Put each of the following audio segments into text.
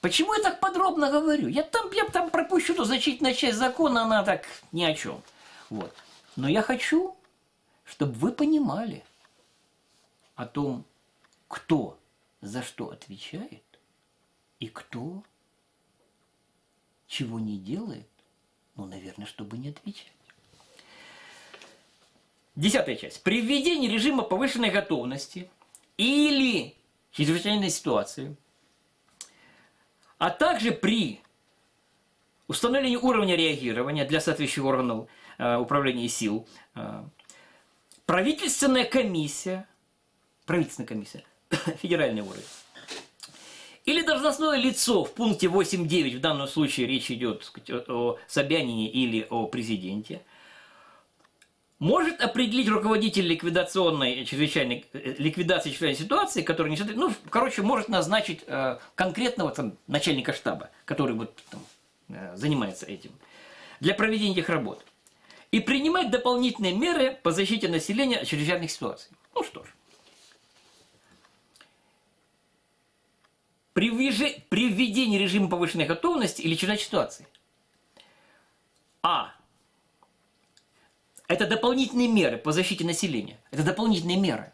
Почему я так подробно говорю? Я там, я там пропущу ту значительная часть закона, она так ни о чем. Вот. Но я хочу, чтобы вы понимали о том, кто за что отвечает и кто чего не делает, ну, наверное, чтобы не отвечать. Десятая часть. При введении режима повышенной готовности или чрезвычайной ситуации, а также при установлении уровня реагирования для соответствующих органов э, управления сил, э, правительственная комиссия, правительственная комиссия, федеральный уровень, или должностное лицо в пункте 8.9, в данном случае речь идет сказать, о Собянине или о президенте, может определить руководитель ликвидационной чрезвычайной э, ликвидации чрезвычайной ситуации, который несет, ну, короче, может назначить э, конкретного там, начальника штаба, который вот там, э, занимается этим, для проведения этих работ. И принимать дополнительные меры по защите населения от чрезвычайных ситуаций. Ну что ж. При, ввеже, при введении режима повышенной готовности или чрезвычайной ситуации. А. Это дополнительные меры по защите населения. Это дополнительные меры.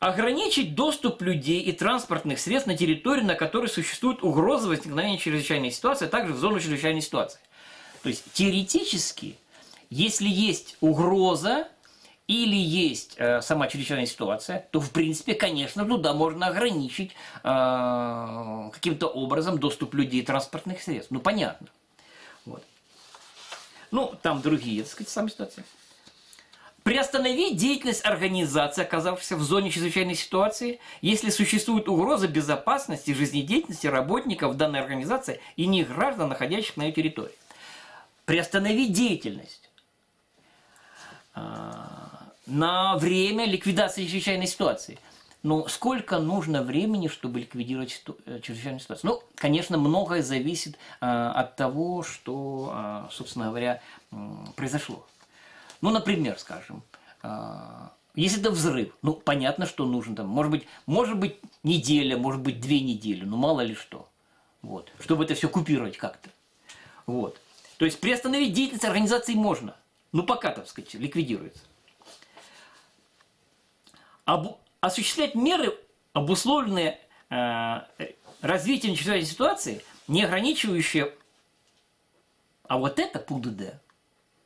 Ограничить доступ людей и транспортных средств на территорию, на которой существует угроза возникновения чрезвычайной ситуации, а также в зону чрезвычайной ситуации. То есть теоретически, если есть угроза, или есть э, сама чрезвычайная ситуация, то в принципе, конечно, туда можно ограничить э, каким-то образом доступ людей транспортных средств. Ну, понятно. Ну, там другие, так сказать, сами ситуации. Приостановить деятельность организации, оказавшейся в зоне чрезвычайной ситуации, если существует угроза безопасности жизнедеятельности работников данной организации и не граждан, находящихся на ее территории. Приостановить деятельность. А, на время ликвидации чрезвычайной ситуации. Но сколько нужно времени, чтобы ликвидировать э, чрезвычайную ситуацию? Ну, конечно, многое зависит э, от того, что, э, собственно говоря, произошло. Ну, например, скажем, если это взрыв, ну, понятно, что нужно там, может быть, может быть неделя, может быть две недели, ну, мало ли что. Вот, чтобы это все купировать как-то. Вот. То есть приостановить деятельность организации можно. Ну, пока, так сказать, ликвидируется об, осуществлять меры, обусловленные э, развитием чрезвычайной ситуации, не ограничивающие, а вот это пункт Д,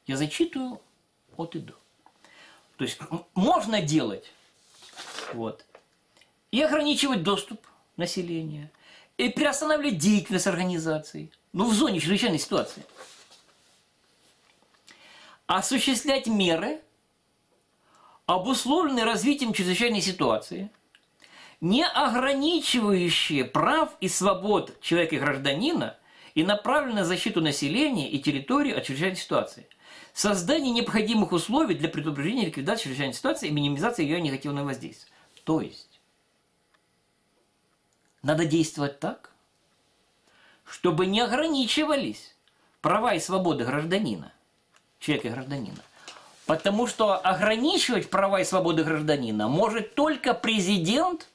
я зачитываю от и до. То есть можно делать вот, и ограничивать доступ населения, и приостанавливать деятельность организаций, ну, в зоне чрезвычайной ситуации. Осуществлять меры, обусловлены развитием чрезвычайной ситуации, не ограничивающие прав и свобод человека и гражданина и направлены на защиту населения и территории от чрезвычайной ситуации. Создание необходимых условий для предупреждения ликвидации чрезвычайной ситуации и минимизации ее негативного воздействия. То есть, надо действовать так, чтобы не ограничивались права и свободы гражданина, человека и гражданина, Потому что ограничивать права и свободы гражданина может только президент,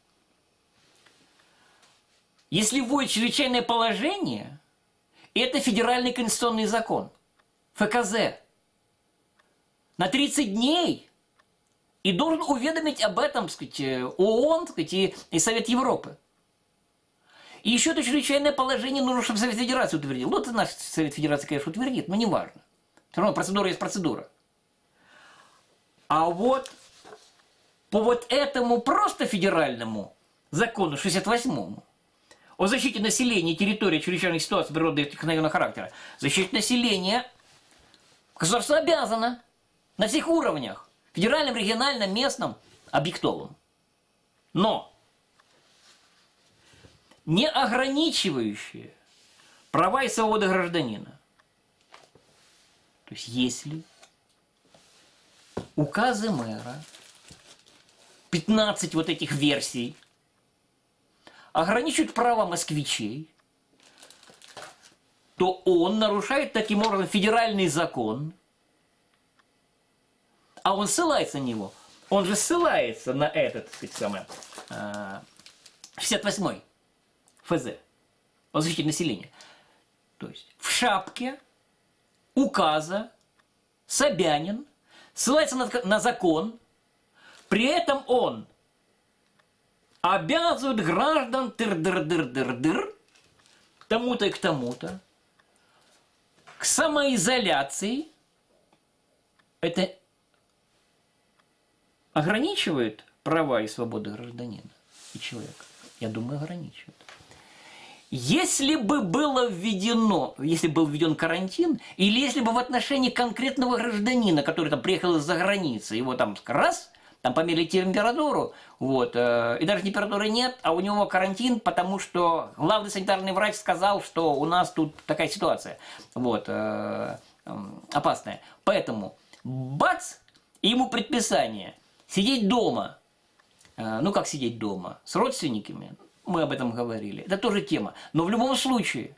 если вводит чрезвычайное положение, это федеральный конституционный закон, ФКЗ, на 30 дней и должен уведомить об этом, так сказать, ООН так сказать, и, и Совет Европы. И еще это чрезвычайное положение нужно, чтобы Совет Федерации утвердил. Ну, это наш Совет Федерации, конечно, утвердит, но не важно. Все равно процедура есть процедура. А вот по вот этому просто федеральному закону 68-му о защите населения и территории чрезвычайных ситуаций природного и техногенного характера, защита населения государство обязано на всех уровнях, федеральном, региональном, местном, объектовым. Но не ограничивающие права и свободы гражданина. То есть если указы мэра, 15 вот этих версий, ограничивают права москвичей, то он нарушает таким образом федеральный закон, а он ссылается на него. Он же ссылается на этот, так самое, 68-й ФЗ. о защите населения. То есть в шапке указа Собянин ссылается на, на закон, при этом он обязывает граждан тыр-дыр-дыр-дыр-дыр тому-то и к тому-то к самоизоляции. Это ограничивает права и свободы гражданина и человека? Я думаю, ограничивает. Если бы было введено, если был введен карантин, или если бы в отношении конкретного гражданина, который там приехал из-за границы, его там раз, там померили температуру, вот, э, и даже температуры нет, а у него карантин, потому что главный санитарный врач сказал, что у нас тут такая ситуация, вот, э, э, опасная. Поэтому, бац, ему предписание. Сидеть дома, э, ну как сидеть дома, с родственниками, мы об этом говорили. Это тоже тема. Но в любом случае,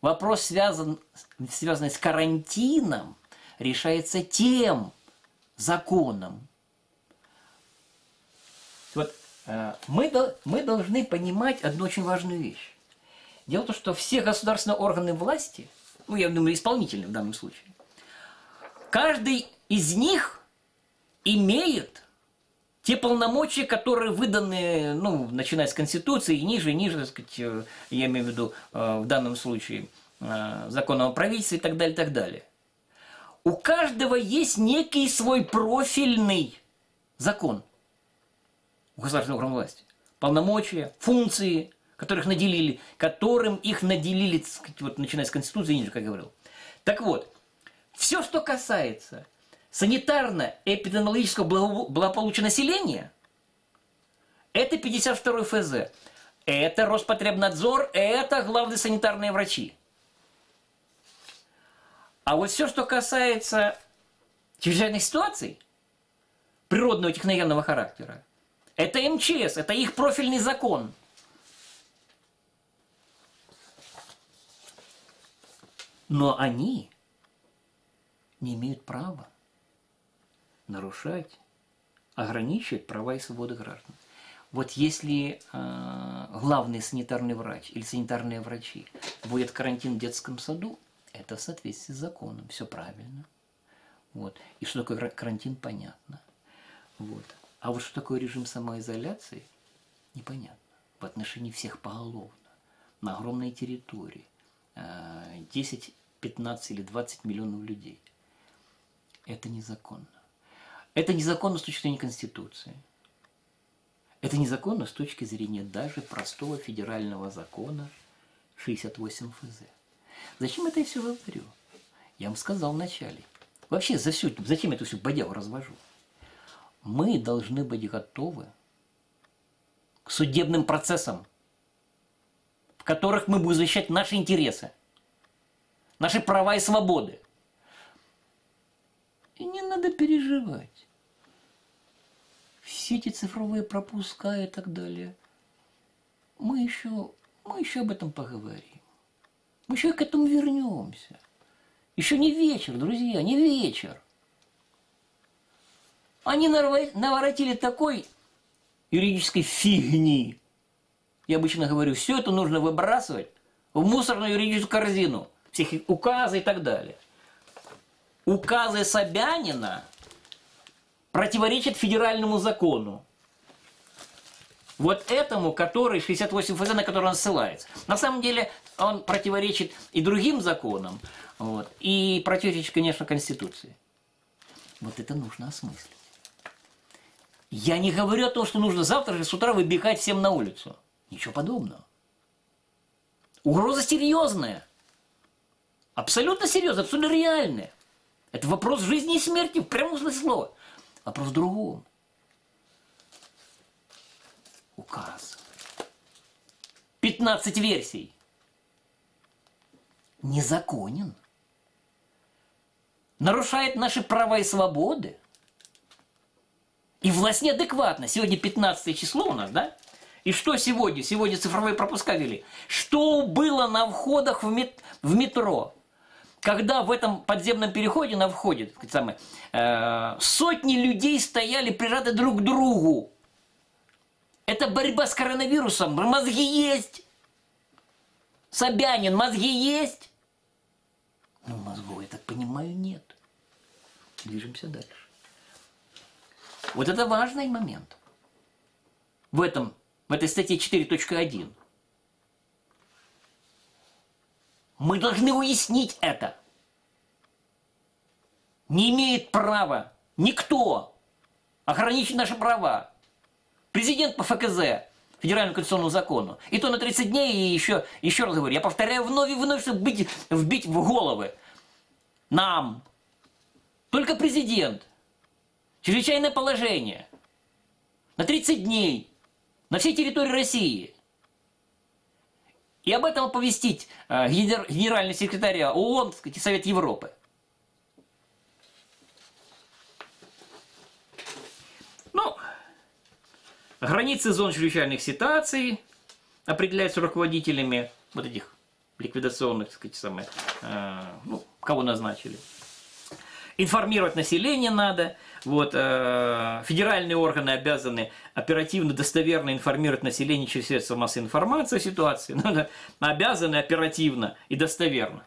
вопрос, связан, связанный с карантином, решается тем законом. Вот э, мы, мы должны понимать одну очень важную вещь. Дело в том, что все государственные органы власти, ну, я думаю, исполнительные в данном случае, каждый из них имеет те полномочия, которые выданы, ну, начиная с Конституции и ниже, и ниже, так сказать, э, я имею в виду э, в данном случае э, законом о правительстве и так далее, и так далее. У каждого есть некий свой профильный закон у государственного органа власти. Полномочия, функции, которых наделили, которым их наделили, сказать, вот, начиная с Конституции, ниже, как я говорил. Так вот, все, что касается санитарно-эпидемиологического благополучия населения, это 52 ФЗ. Это Роспотребнадзор, это главные санитарные врачи. А вот все, что касается чрезвычайных ситуаций, природного техногенного характера, это МЧС, это их профильный закон. Но они не имеют права нарушать, ограничивать права и свободы граждан. Вот если э, главный санитарный врач или санитарные врачи вводят карантин в детском саду, это в соответствии с законом, все правильно. Вот. И что такое карантин, понятно. Вот. А вот что такое режим самоизоляции, непонятно. В отношении всех поголовно, на огромной территории, 10, э, 15 или 20 миллионов людей. Это незаконно. Это незаконно с точки зрения Конституции. Это незаконно с точки зрения даже простого федерального закона 68 ФЗ. Зачем это я все говорю? Я вам сказал вначале. Вообще, за всю, зачем я эту всю бодягу развожу? Мы должны быть готовы к судебным процессам, в которых мы будем защищать наши интересы, наши права и свободы. И не надо переживать все эти цифровые пропуска и так далее. Мы еще, мы еще об этом поговорим. Мы еще к этому вернемся. Еще не вечер, друзья, не вечер. Они наворотили такой юридической фигни. Я обычно говорю, все это нужно выбрасывать в мусорную юридическую корзину. Всех указы и так далее. Указы Собянина – противоречит федеральному закону. Вот этому, который 68 ФЗ, на который он ссылается. На самом деле он противоречит и другим законам, вот, и противоречит, конечно, Конституции. Вот это нужно осмыслить. Я не говорю о том, что нужно завтра же с утра выбегать всем на улицу. Ничего подобного. Угроза серьезная. Абсолютно серьезная, абсолютно реальная. Это вопрос жизни и смерти в прямом смысле слова. Вопрос в другом. Указ. 15 версий. Незаконен. Нарушает наши права и свободы. И власть неадекватна. Сегодня 15 число у нас, да? И что сегодня? Сегодня цифровые пропуска вели. Что было на входах в, мет... в метро? Когда в этом подземном переходе на входе самое, э, сотни людей стояли прижаты друг к другу. Это борьба с коронавирусом. Мозги есть. Собянин, мозги есть? Ну, мозгов, я так понимаю, нет. Движемся дальше. Вот это важный момент. В этом, в этой статье 4.1. Мы должны уяснить это. Не имеет права никто ограничить наши права. Президент по ФКЗ, Федеральному конституционному закону. И то на 30 дней, и еще, еще раз говорю, я повторяю вновь и вновь, чтобы бить, вбить в головы. Нам. Только президент. Чрезвычайное положение. На 30 дней. На всей территории России. И об этом оповестить э, генеральный секретарь ООН, и Совет Европы. Ну, границы зон чрезвычайных ситуаций определяются руководителями вот этих ликвидационных, так сказать, самых, э, ну, кого назначили. Информировать население надо, вот, э, федеральные органы обязаны оперативно, достоверно информировать население через средства массовой информации о ситуации. Надо, обязаны оперативно и достоверно.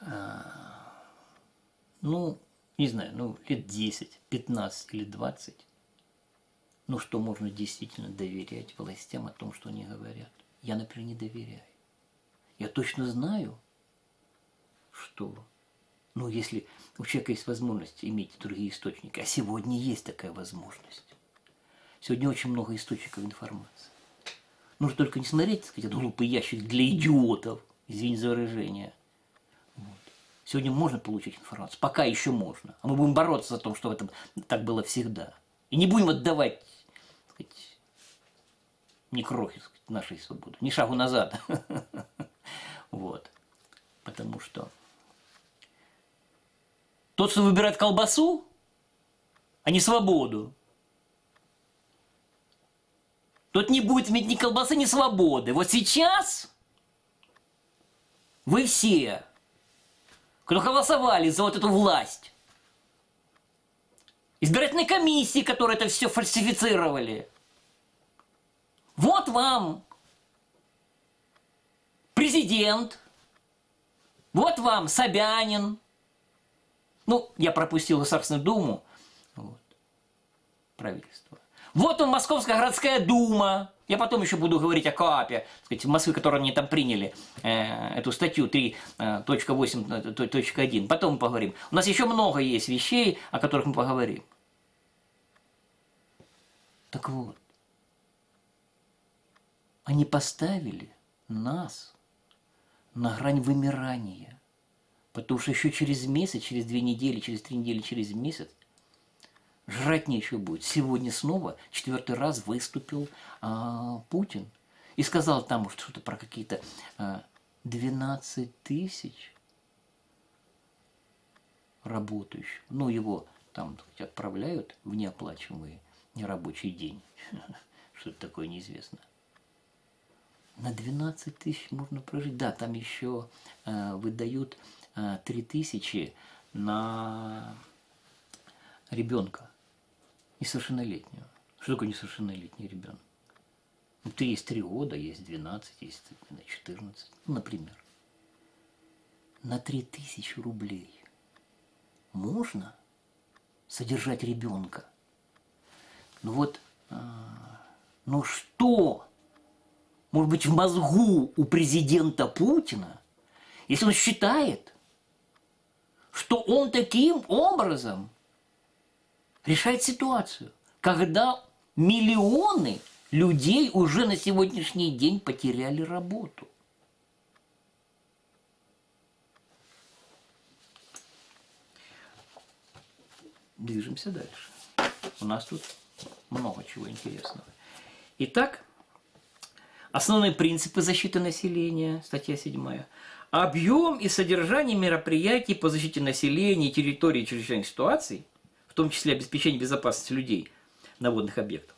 Э, ну, не знаю, ну, лет 10, 15 или 20. Ну, что можно действительно доверять властям о том, что они говорят? Я, например, не доверяю. Я точно знаю, что ну, если у человека есть возможность иметь другие источники, а сегодня есть такая возможность. Сегодня очень много источников информации. Нужно только не смотреть, так сказать, глупый ящик для идиотов, извините за выражение. Вот. Сегодня можно получить информацию, пока еще можно. А мы будем бороться за то, что это так было всегда. И не будем отдавать, так сказать, ни крохи сказать, нашей свободы, ни шагу назад. Вот. Потому что тот, кто выбирает колбасу, а не свободу, тот не будет иметь ни колбасы, ни свободы. Вот сейчас вы все, кто голосовали за вот эту власть, избирательные комиссии, которые это все фальсифицировали, вот вам президент, вот вам Собянин, ну, я пропустил Государственную Думу, вот, правительство. Вот он, Московская городская дума. Я потом еще буду говорить о КАПе, сказать, в Москве, которую они там приняли, э, эту статью 3.8.1. Э, потом мы поговорим. У нас еще много есть вещей, о которых мы поговорим. Так вот, они поставили нас на грань вымирания. Потому что еще через месяц, через две недели, через три недели, через месяц жрать нечего будет. Сегодня снова четвертый раз выступил а, Путин и сказал там что-то про какие-то а, 12 тысяч работающих. Ну, его там отправляют в неоплачиваемый нерабочий день. Что это такое, неизвестно. На 12 тысяч можно прожить. Да, там еще э, выдают 3000 на ребенка несовершеннолетнего. Что такое несовершеннолетний ребенок? Ну, ты есть 3 года, есть 12, есть 14, ну, например. На 3000 рублей можно содержать ребенка. Ну вот, а, ну что, может быть, в мозгу у президента Путина, если он считает, что он таким образом решает ситуацию, когда миллионы людей уже на сегодняшний день потеряли работу. Движемся дальше. У нас тут много чего интересного. Итак, основные принципы защиты населения, статья 7 объем и содержание мероприятий по защите населения и территории чрезвычайных ситуаций, в том числе обеспечение безопасности людей на водных объектах,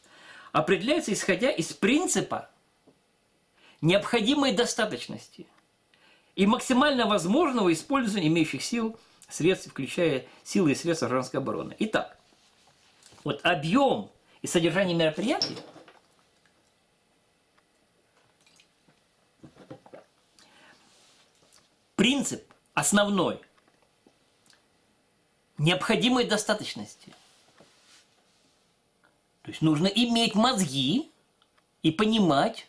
определяется исходя из принципа необходимой достаточности и максимально возможного использования имеющих сил, средств, включая силы и средства гражданской обороны. Итак, вот объем и содержание мероприятий принцип основной необходимой достаточности. То есть нужно иметь мозги и понимать,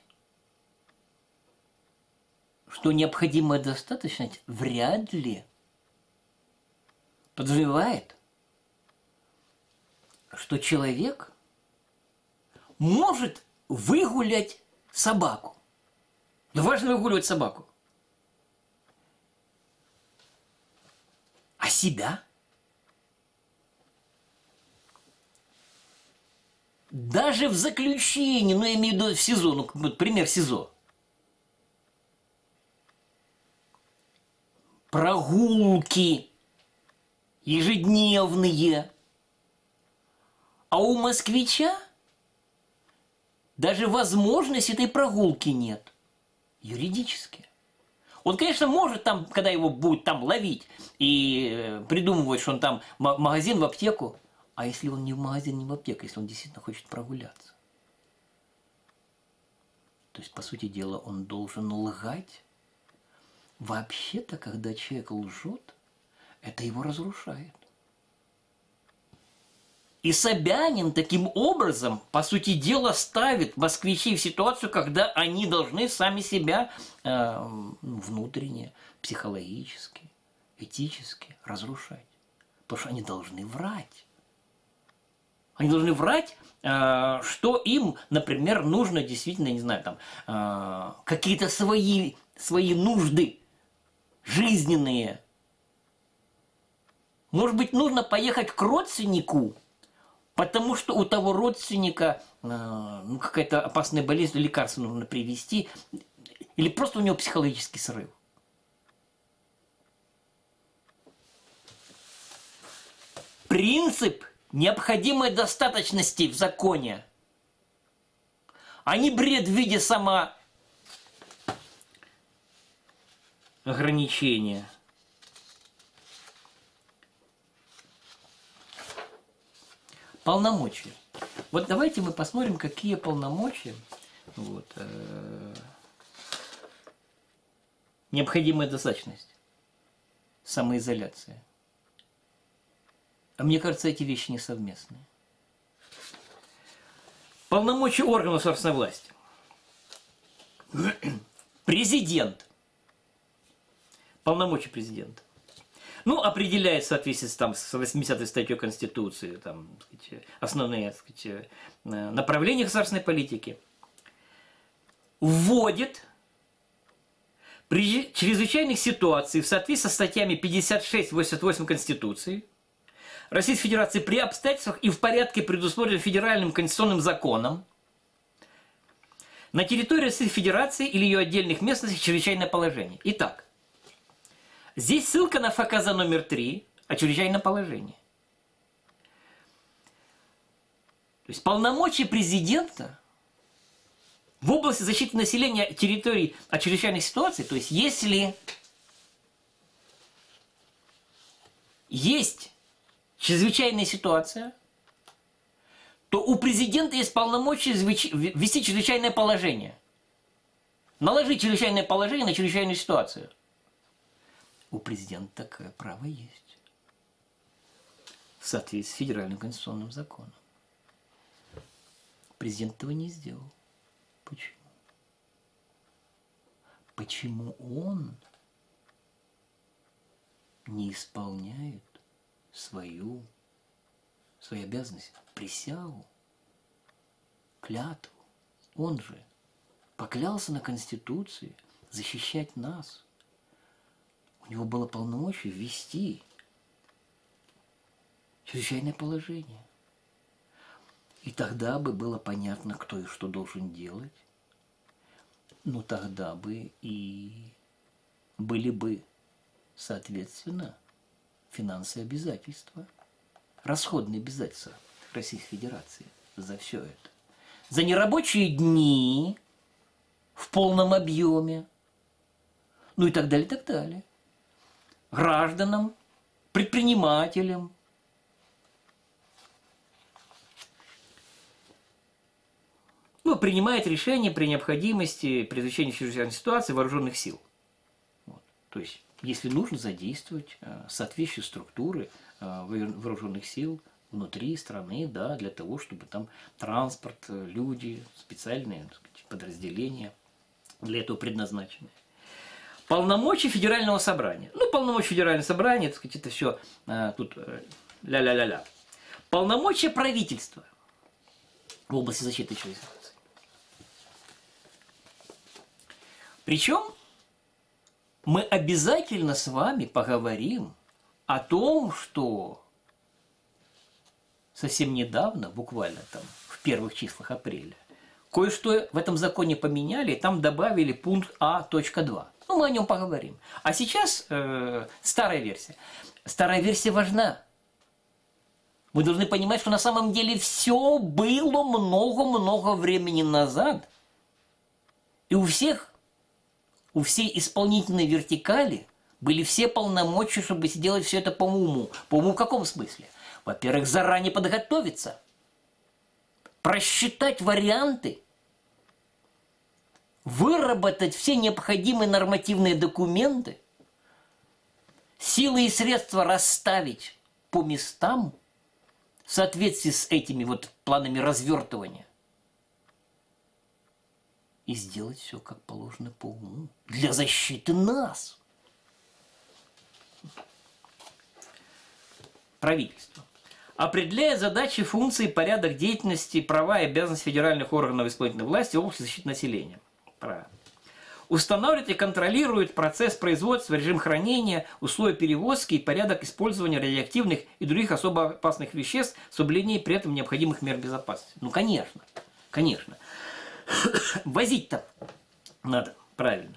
что необходимая достаточность вряд ли подразумевает, что человек может выгулять собаку. Да важно выгуливать собаку. А себя? Даже в заключении, ну я имею в виду в СИЗО, ну вот пример СИЗО. Прогулки ежедневные. А у москвича даже возможности этой прогулки нет. Юридически. Он, конечно, может там, когда его будут там ловить и э, придумывать, что он там магазин в аптеку, а если он не в магазин, не в аптеку, если он действительно хочет прогуляться? То есть, по сути дела, он должен лгать. Вообще-то, когда человек лжет, это его разрушает. И Собянин таким образом, по сути дела, ставит москвичей в ситуацию, когда они должны сами себя э, внутренне, психологически, этически разрушать. Потому что они должны врать. Они должны врать, э, что им, например, нужно действительно, не знаю, там, э, какие-то свои, свои нужды жизненные. Может быть, нужно поехать к родственнику, Потому что у того родственника э, ну, какая-то опасная болезнь, лекарство нужно привести, или просто у него психологический срыв. Принцип необходимой достаточности в законе, а не бред в виде самоограничения – Полномочия. Вот давайте мы посмотрим, какие полномочия вот, э, необходимая достаточность, самоизоляция. А мне кажется, эти вещи не совместные. Полномочия органов собственной власти. Президент. Полномочия президента. Ну, определяет в соответствии там, с 80-й статьей Конституции там, сказать, основные сказать, э, направления государственной политики, вводит при чрезвычайных ситуациях в соответствии со статьями 56-88 Конституции Российской Федерации при обстоятельствах и в порядке, предусмотренном федеральным конституционным законом, на территории Российской Федерации или ее отдельных местностях чрезвычайное положение. Итак, Здесь ссылка на ФКЗ номер 3 о чрезвычайном положении. То есть полномочия президента в области защиты населения территорий от чрезвычайных ситуаций, то есть если есть чрезвычайная ситуация, то у президента есть полномочия ввести чрезвычайное положение. Наложить чрезвычайное положение на чрезвычайную ситуацию – у президента такое право есть. В соответствии с федеральным конституционным законом. Президент этого не сделал. Почему? Почему он не исполняет свою, свои обязанности, присягу, клятву? Он же поклялся на Конституции защищать нас – у него было полномочие ввести чрезвычайное положение. И тогда бы было понятно, кто и что должен делать. Но тогда бы и были бы, соответственно, финансовые обязательства, расходные обязательства Российской Федерации за все это. За нерабочие дни в полном объеме, ну и так далее, и так далее гражданам, предпринимателям. Ну, принимает решение при необходимости, при изучении чрезвычайной ситуации вооруженных сил. Вот. То есть если нужно, задействовать э, соответствующие структуры э, вооруженных сил внутри страны, да, для того, чтобы там транспорт, э, люди, специальные сказать, подразделения для этого предназначены. Полномочия федерального собрания. Ну, полномочия федерального собрания, так сказать, это все а, тут ля-ля-ля-ля. Полномочия правительства в области защиты цивилизации. Причем мы обязательно с вами поговорим о том, что совсем недавно, буквально там в первых числах апреля, кое-что в этом законе поменяли, там добавили пункт А.2. Ну, мы о нем поговорим. А сейчас э, старая версия. Старая версия важна. Мы должны понимать, что на самом деле все было много-много времени назад. И у всех, у всей исполнительной вертикали были все полномочия, чтобы сделать все это по уму. По уму в каком смысле? Во-первых, заранее подготовиться, просчитать варианты, выработать все необходимые нормативные документы, силы и средства расставить по местам в соответствии с этими вот планами развертывания и сделать все как положено по уму для защиты нас. Правительство определяет задачи, функции, порядок деятельности, права и обязанности федеральных органов исполнительной власти в области защиты населения. Правильно. Устанавливает и контролирует процесс производства, режим хранения, условия перевозки и порядок использования радиоактивных и других особо опасных веществ с соблюдением при этом необходимых мер безопасности. Ну, конечно, конечно. Возить-то надо, правильно.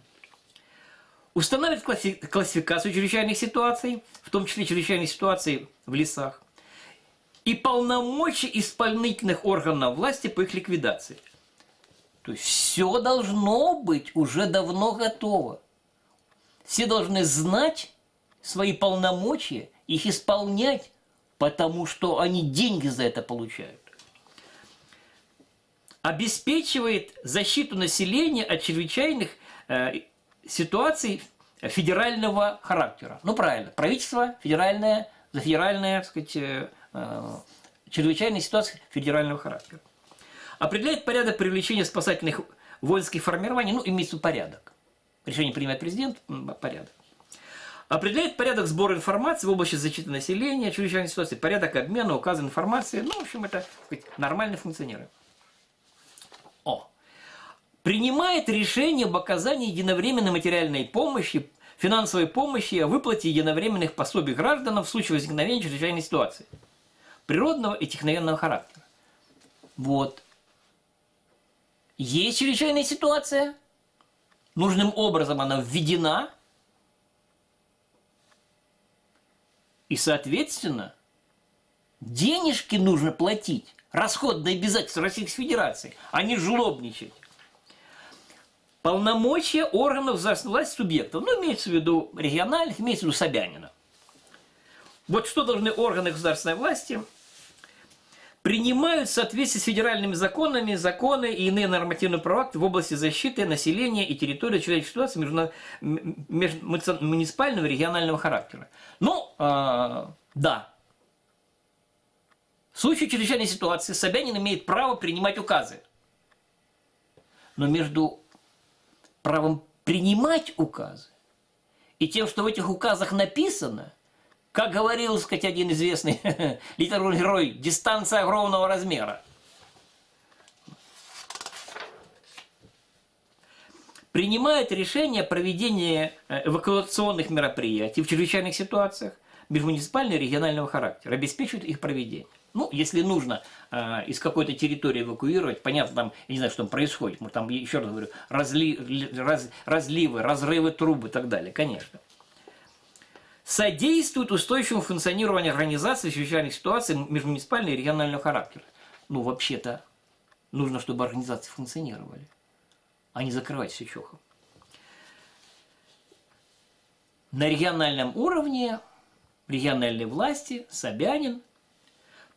Устанавливать классификацию чрезвычайных ситуаций, в том числе чрезвычайных ситуаций в лесах, и полномочия исполнительных органов власти по их ликвидации. То есть все должно быть уже давно готово. Все должны знать свои полномочия, их исполнять, потому что они деньги за это получают. Обеспечивает защиту населения от чрезвычайных э, ситуаций федерального характера. Ну правильно, правительство федеральное, за федеральное, так сказать, э, Э, чрезвычайной ситуации федерального характера. Определяет порядок привлечения спасательных воинских формирований, ну, имеется порядок. Решение принимает президент, порядок. Определяет порядок сбора информации в области защиты населения, чрезвычайной ситуации, порядок обмена, указа информации. Ну, в общем, это сказать, нормальные функционеры. О. Принимает решение об оказании единовременной материальной помощи, финансовой помощи о выплате единовременных пособий гражданам в случае возникновения чрезвычайной ситуации природного и техногенного характера. Вот. Есть чрезвычайная ситуация, нужным образом она введена, и, соответственно, денежки нужно платить, расходные обязательства Российской Федерации, а не жлобничать. Полномочия органов власти субъектов, ну, имеется в виду региональных, имеется в виду Собянина. Вот что должны органы государственной власти принимают в соответствии с федеральными законами законы и иные нормативные права в области защиты населения и территории человеческой ситуации муниципального и регионального характера. Ну, э, да. В случае чрезвычайной ситуации Собянин имеет право принимать указы. Но между правом принимать указы и тем, что в этих указах написано – как говорил, сказать, один известный литературный герой, дистанция огромного размера. Принимает решение о проведении э, эвакуационных мероприятий в чрезвычайных ситуациях межмуниципального и регионального характера, обеспечивает их проведение. Ну, если нужно э, из какой-то территории эвакуировать, понятно, там, я не знаю, что там происходит, может, там, еще раз говорю, разли, раз, разливы, разрывы трубы и так далее, конечно содействует устойчивому функционированию организации чрезвычайных ситуациях межмуниципального и регионального характера. Ну, вообще-то, нужно, чтобы организации функционировали, а не закрывать все чохом. На региональном уровне региональные власти, Собянин,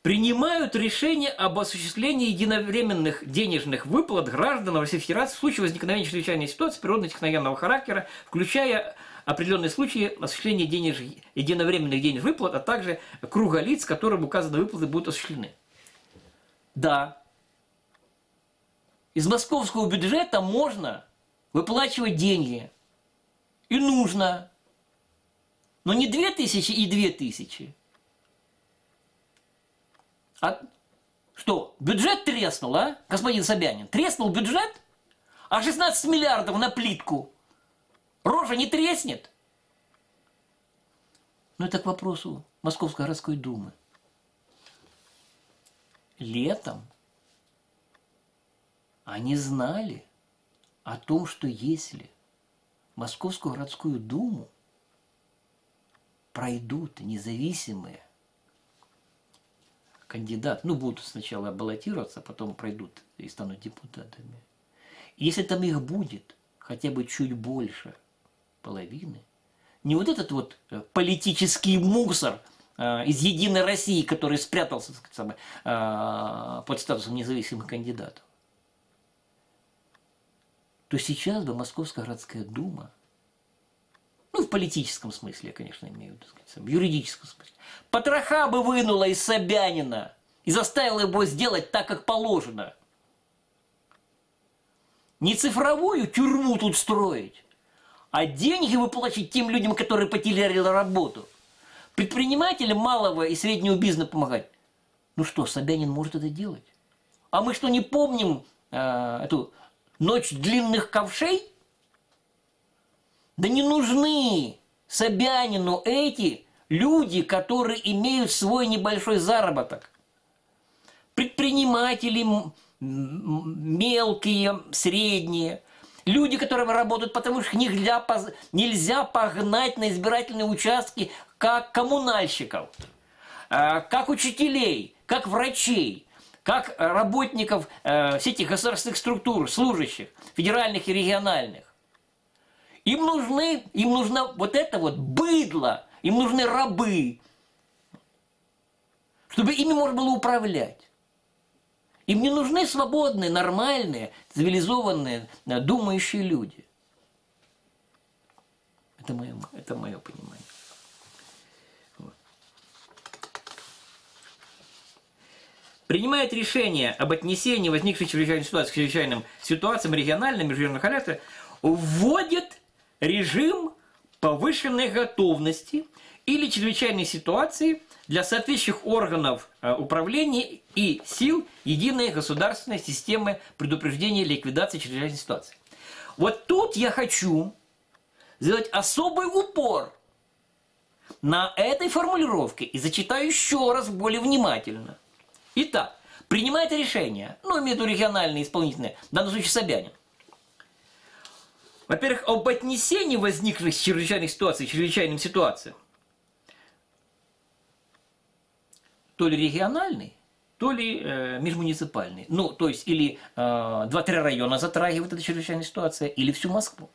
принимают решение об осуществлении единовременных денежных выплат гражданам Российской Федерации в случае возникновения чрезвычайной ситуации природно-техногенного характера, включая определенные случаи осуществления денежных, единовременных денежных выплат, а также круга лиц, которым указанные выплаты будут осуществлены. Да, из московского бюджета можно выплачивать деньги. И нужно. Но не две тысячи и две тысячи. А что, бюджет треснул, а, господин Собянин? Треснул бюджет? А 16 миллиардов на плитку. Рожа не треснет? Ну, это к вопросу Московской городской думы. Летом они знали о том, что если Московскую городскую думу пройдут независимые кандидаты, ну, будут сначала баллотироваться, потом пройдут и станут депутатами. Если там их будет хотя бы чуть больше половины, не вот этот вот э, политический мусор э, из Единой России, который спрятался так сказать, э, под статусом независимых кандидатов, то сейчас бы Московская городская дума, ну, в политическом смысле, я, конечно, имею в виду, в юридическом смысле, потроха бы вынула из Собянина и заставила его сделать так, как положено. Не цифровую тюрьму тут строить, а деньги выплачивать тем людям, которые потеряли работу. Предпринимателям малого и среднего бизнеса помогать. Ну что, Собянин может это делать? А мы что, не помним э, эту Ночь длинных ковшей? Да не нужны Собянину эти люди, которые имеют свой небольшой заработок. Предприниматели мелкие, средние, люди, которые работают, потому что их нельзя, нельзя погнать на избирательные участки как коммунальщиков, а, как учителей, как врачей как работников э, всех этих государственных структур, служащих, федеральных и региональных. Им нужны, им нужно вот это вот быдло, им нужны рабы, чтобы ими можно было управлять. Им не нужны свободные, нормальные, цивилизованные, э, думающие люди. Это мое, это мое понимание. принимает решение об отнесении возникшей чрезвычайной ситуации к чрезвычайным ситуациям региональным международным характера, вводит режим повышенной готовности или чрезвычайной ситуации для соответствующих органов э, управления и сил единой государственной системы предупреждения ликвидации чрезвычайной ситуации. Вот тут я хочу сделать особый упор на этой формулировке и зачитаю еще раз более внимательно – Итак, принимает решение, ну, имею в региональные исполнительные, в данном случае Собянин. Во-первых, об отнесении возникших чрезвычайных ситуаций, чрезвычайным ситуациям. То ли региональный, то ли э, межмуниципальный. Ну, то есть, или э, 2-3 района затрагивает эта чрезвычайная ситуация, или всю Москву.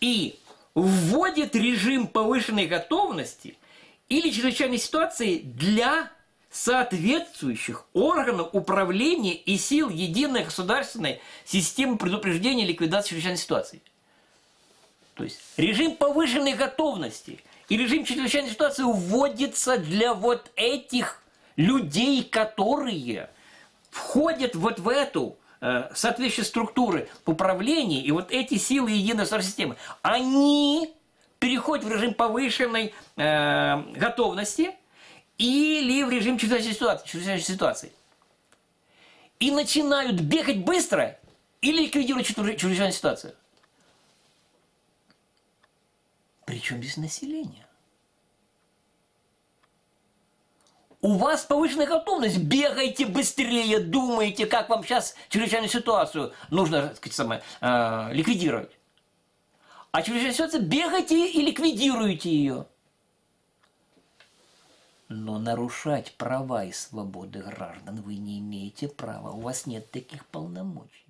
И вводит режим повышенной готовности или чрезвычайной ситуации для соответствующих органов управления и сил единой государственной системы предупреждения и ликвидации чрезвычайной ситуации. То есть режим повышенной готовности и режим чрезвычайной ситуации вводится для вот этих людей, которые входят вот в эту э, соответствующие структуры управления, и вот эти силы единой системы, они переходят в режим повышенной э, готовности – или в режим чрезвычайной ситуации, чрезвычайной ситуации. И начинают бегать быстро или ликвидировать чрезвычайную ситуацию. Причем без населения. У вас повышенная готовность, бегайте быстрее, думайте, как вам сейчас чрезвычайную ситуацию нужно, так сказать, самое, э, ликвидировать. А чрезвычайная ситуация, бегайте и ликвидируйте ее. Но нарушать права и свободы граждан вы не имеете права, у вас нет таких полномочий.